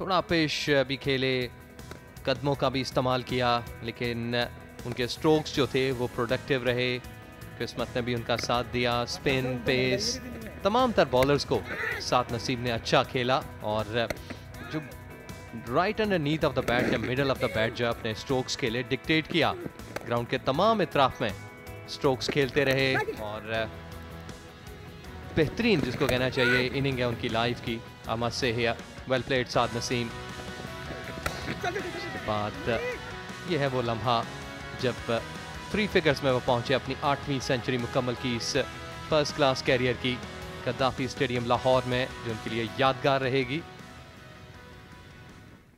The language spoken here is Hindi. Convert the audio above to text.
थोड़ा पेश भी खेले, कदमों का भी इस्तेमाल किया, लेकिन उनके स्ट्रोक्स जो थे वो प्रोडक्टिव रहे। किस्मत ने भी उनका साथ दिया स्पिन पेस तमाम तर बॉलर्स को साथ नसीब ने अच्छा खेला और जो right underneath of the bat या मिडल ऑफ़ द बैट जो अपने स्ट्रोक्स के लिए डिक्टेट किया। ग्राउंड के तमाम इतराफ में स्ट्रोक्स खेलते रहे और बेहतरीन जिसको कहना चाहिए, इनिंग है उनकी लाइफ की। अहमद से वेल प्लेड साद नसीम। बात ये है वो लम्हा, जब थ्री फिगर्स में वो पहुँचे अपनी आठवीं सेंचुरी मुकम्मल की इस फ़र्स्ट क्लास कैरियर की गद्दाफी स्टेडियम लाहौर में, जो उनके लिए यादगार रहेगी।